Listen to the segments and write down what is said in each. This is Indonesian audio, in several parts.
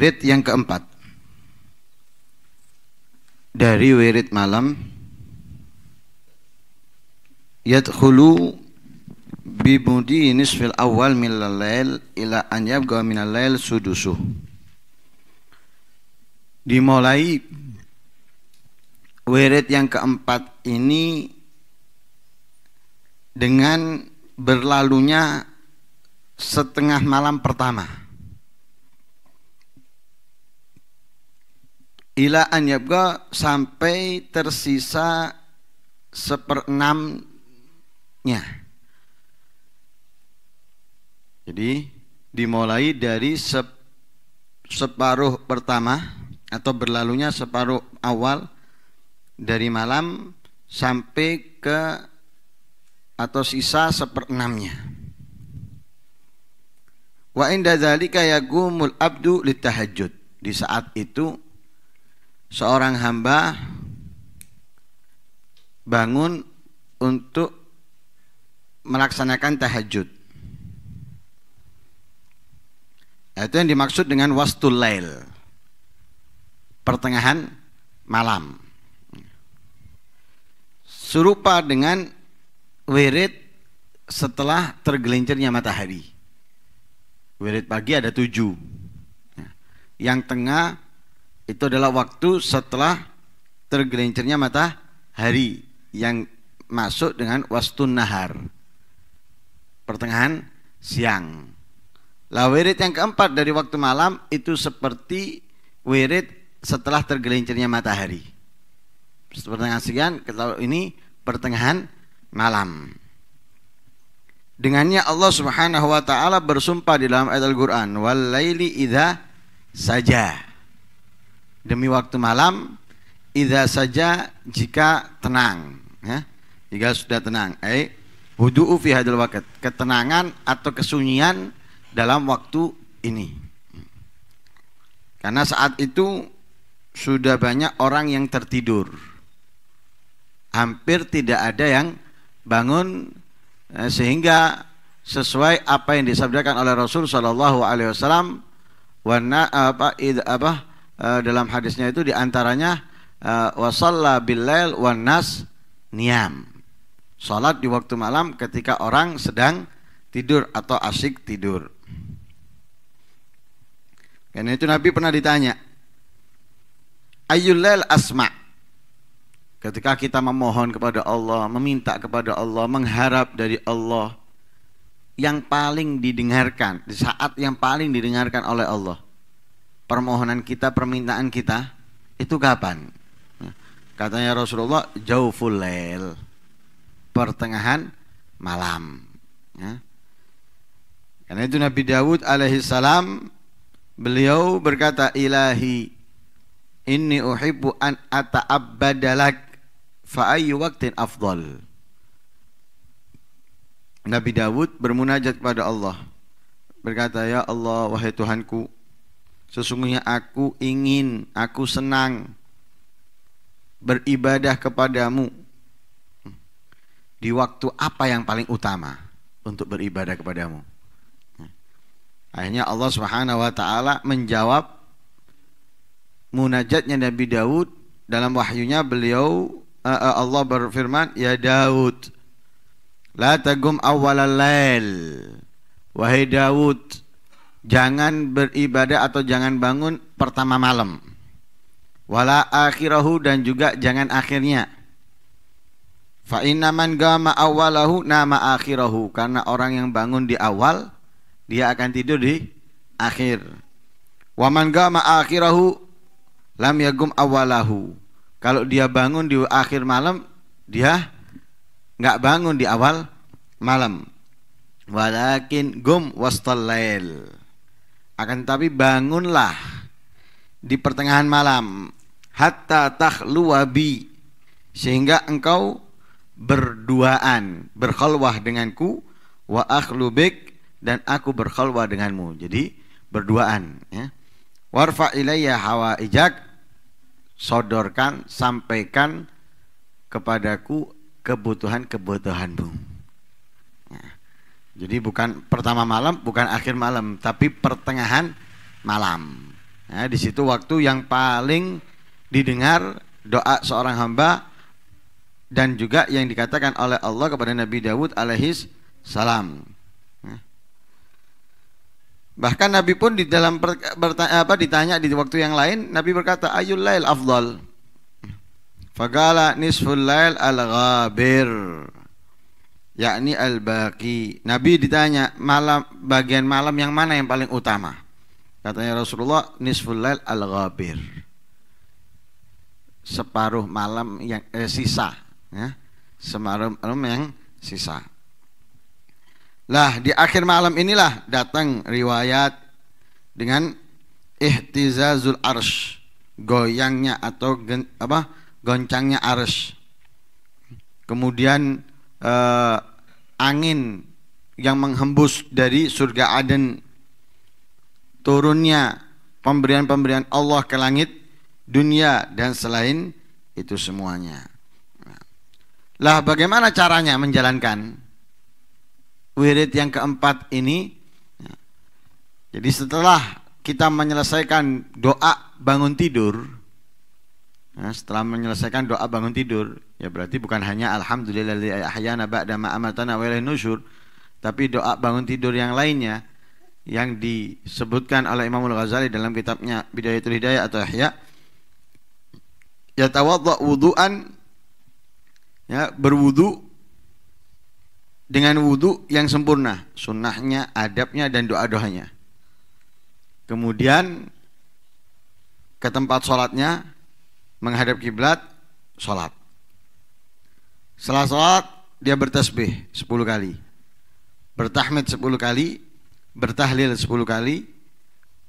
wirid yang keempat. Dari wirid malam yadkhulu bimudi nisfil awal minal lail ila an yabqa minal lail sudusuh. Dimulai wirid yang keempat ini dengan berlalunya setengah malam pertama ila an yabqa sampai tersisa seperenamnya jadi dimulai dari sep, separuh pertama atau berlalunya separuh awal dari malam sampai ke atau sisa seperenamnya. Wa inda dzalika yaqumul abdu litahajjud. Di saat itu seorang hamba bangun untuk melaksanakan tahajud. Itu yang dimaksud dengan wastul lail. Pertengahan malam. Serupa dengan wirid setelah tergelincirnya matahari. Wirid pagi ada tujuh. Yang tengah itu adalah waktu setelah tergelincirnya matahari yang masuk dengan wastun nahar. Pertengahan siang. Lah wirid yang keempat dari waktu malam itu seperti wirid setelah tergelincirnya matahari. Pertengahan siang, kalau ini pertengahan malam. Dengannya Allah Subhanahu wa taala bersumpah di dalam ayat Al-Qur'an, "Wal laili idza saja." Demi waktu malam idza saja jika tenang, ya. Jika sudah tenang, eh hudu'u fi hadal waqt, ketenangan atau kesunyian dalam waktu ini. Karena saat itu sudah banyak orang yang tertidur. Hampir tidak ada yang bangun eh, sehingga sesuai apa yang disabdakan oleh Rasul Shallallahu Alaihi Wasallam apa id, apa uh, dalam hadisnya itu di antaranya uh, wasalla billail wanas niam salat di waktu malam ketika orang sedang tidur atau asik tidur karena itu Nabi pernah ditanya ayyul asma Ketika kita memohon kepada Allah, meminta kepada Allah, mengharap dari Allah yang paling didengarkan, di saat yang paling didengarkan oleh Allah. Permohonan kita, permintaan kita itu kapan? Katanya Rasulullah jauh full. Pertengahan malam. Ya. Karena itu Nabi Dawud alaihi salam beliau berkata ilahi inni uhibbu an ata'abbadalak fa ayyu waqtin afdal Nabi Dawud bermunajat kepada Allah berkata ya Allah wahai Tuhanku sesungguhnya aku ingin aku senang beribadah kepadamu. Di waktu apa yang paling utama untuk beribadah kepadamu? Akhirnya Allah Subhanahu wa taala menjawab munajatnya Nabi Daud. Dalam wahyunya beliau Allah berfirman, "Ya Daud, la tagum awalal lail." Wahai Daud, jangan beribadah atau jangan bangun pertama malam. Wala akhirahu dan juga jangan akhirnya. Fa inna man gama awalahu nama akhirahu karena orang yang bangun di awal dia akan tidur di akhir. Wa man gama akhirahu lam yagum awalahu kalau dia bangun di akhir malam, dia nggak bangun di awal malam. Walakin gum wastallail. Akan tapi bangunlah di pertengahan malam hatta takhluwabi sehingga engkau berduaan, berkhalwah denganku wa akhlubik dan aku berkhalwah denganmu. Jadi berduaan ya. Warfa ilayya hawaijak sodorkan, sampaikan kepadaku kebutuhan-kebutuhanmu. Jadi bukan pertama malam, bukan akhir malam, tapi pertengahan malam. Nah, di situ waktu yang paling didengar doa seorang hamba dan juga yang dikatakan oleh Allah kepada Nabi Dawud alaihis salam. Nah. Bahkan Nabi pun di dalam bertanya, apa ditanya di waktu yang lain, Nabi berkata ayul lail afdal. Fagala nisful lail al-ghabir yakni al-baqi. Nabi ditanya malam bagian malam yang mana yang paling utama? Katanya Rasulullah nisful lail al-ghabir. Separuh malam yang eh, sisa, ya. Separuh malam yang sisa. Lah di akhir malam inilah datang riwayat dengan ihtizazul arsh, goyangnya atau gen, apa? goncangnya arsh. Kemudian eh, angin yang menghembus dari surga Aden turunnya pemberian-pemberian Allah ke langit dunia dan selain itu semuanya. Lah bagaimana caranya menjalankan? Wirid yang keempat ini jadi setelah kita menyelesaikan doa bangun tidur Nah, setelah menyelesaikan doa bangun tidur, ya berarti bukan hanya alhamdulillah ahyana ba'da ma amatana wa nusyur, tapi doa bangun tidur yang lainnya yang disebutkan oleh Imam Al-Ghazali dalam kitabnya Bidayatul Hidayah atau Ihya yatawadda wudu'an ya berwudu dengan wudu yang sempurna sunnahnya adabnya dan doa-doanya. Kemudian ke tempat sholatnya menghadap kiblat, sholat. Setelah sholat, dia bertasbih 10 kali. Bertahmid 10 kali, bertahlil 10 kali.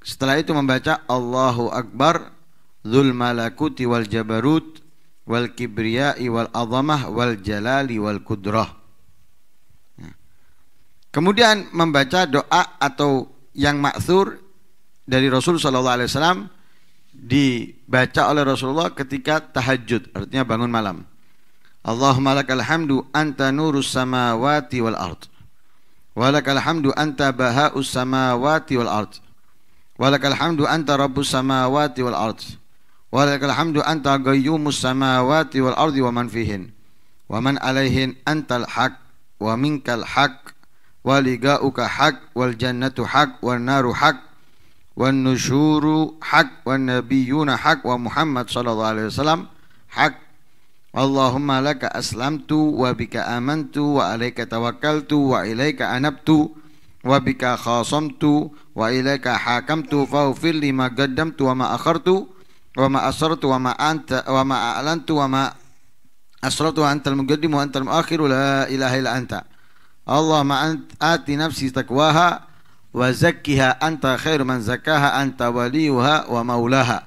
Setelah itu membaca Allahu Akbar, Dhul Malakuti wal Jabarut, wal Kibriyai wal Azamah wal Jalali wal Kudrah. Ya. Kemudian membaca doa atau yang maksur dari Rasul Wasallam dibaca oleh Rasulullah ketika tahajud, artinya bangun malam. Allahumma lakal hamdu anta nurus samawati wal ard. Walakal hamdu anta baha'us samawati wal ard. Walakal hamdu anta rabbus samawati wal ard. Walakal hamdu anta qayyumus samawati wal ardi wa man fihin. Wa man alaihin antal haq wa minkal haq wa liga'uka haq wal jannatu haq wal naru haq wan nusyuru hak wan nabiyuna hak wa Muhammad sallallahu alaihi wasallam hak Allahumma laka aslamtu wa bika amantu wa alaika tawakkaltu wa ilaika anabtu wa bika khasamtu wa ilaika hakamtu faghfir li ma qaddamtu wa ma akhartu wa ma asartu wa ma anta wa ma a'lantu wa ma asratu wa antal muqaddim wa antal muakhir la ilaha illa anta. Allahumma ant, ati nafsi taqwaha وزكها أنت خير من زكاها أنت وليها ومولاها.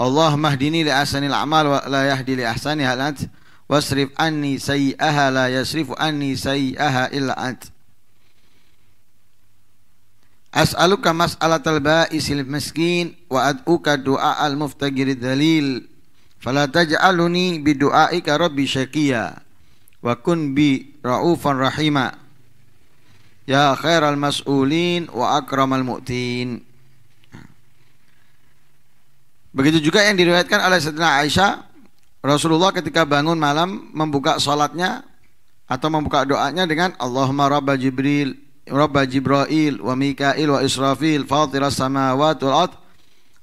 اللهم اهدني لأحسن الأعمال ولا يهدي لأحسنها. أنت؟ واصرف عني سيئها لا يصرف عني سيئها إلا أنت. أسألك مسألة البائس المسكين وأدعوك دعاء المفتقر الذليل. فلا تجعلني بدعائك ربي شكيا وكن بي رؤوفا رحيما. Ya khairal mas'ulin wa akramal mu'tin. Begitu juga yang diriwayatkan oleh Sayyidina Aisyah, Rasulullah ketika bangun malam membuka salatnya atau membuka doanya dengan Allahumma rabba Jibril, rabba Jibril wa Mikail wa Israfil, fatiras samawati wal ard,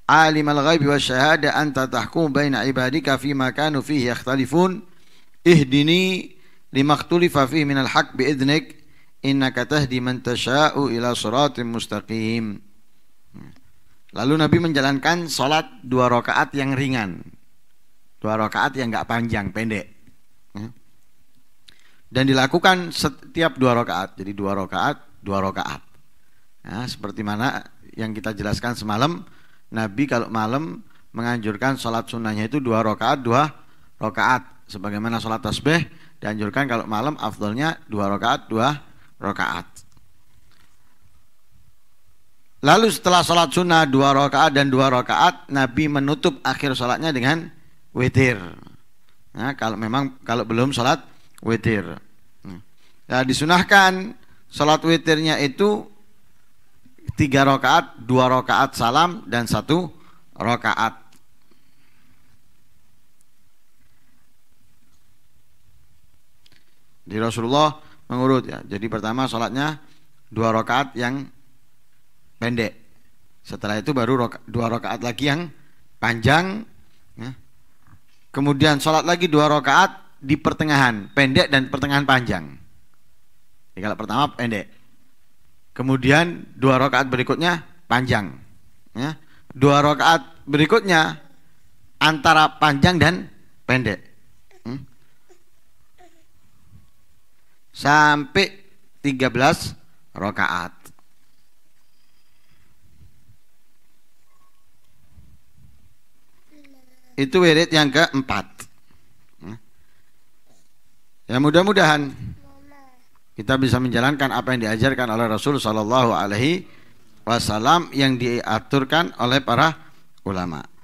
alimal ghaibi wa syahada anta tahkum baina ibadika fima kanu fihi yakhtalifun, ihdini lima ikhtulifa fihi minal haq biidnik innaka tahdi man tasha'u ila siratim mustaqim. Lalu Nabi menjalankan sholat dua rakaat yang ringan. Dua rakaat yang enggak panjang, pendek. Dan dilakukan setiap dua rakaat. Jadi dua rakaat, dua rakaat. Ya, seperti mana yang kita jelaskan semalam, Nabi kalau malam menganjurkan sholat sunnahnya itu dua rakaat, dua rakaat. Sebagaimana sholat tasbih dianjurkan kalau malam afdolnya dua rakaat, dua rakaat. Lalu setelah sholat sunnah dua rakaat dan dua rakaat, Nabi menutup akhir sholatnya dengan witir. Nah, kalau memang kalau belum sholat witir. Nah, disunahkan sholat witirnya itu tiga rakaat, dua rakaat salam dan satu rakaat. Di Rasulullah mengurut ya. Jadi pertama sholatnya dua rakaat yang pendek. Setelah itu baru roka, dua rakaat lagi yang panjang. Ya. Kemudian sholat lagi dua rakaat di pertengahan, pendek dan pertengahan panjang. Jadi kalau pertama pendek. Kemudian dua rakaat berikutnya panjang. Ya. Dua rakaat berikutnya antara panjang dan pendek. Sampai 13 rakaat. Itu wirid yang keempat. Ya mudah-mudahan kita bisa menjalankan apa yang diajarkan oleh Rasul Shallallahu Alaihi Wasallam yang diaturkan oleh para ulama.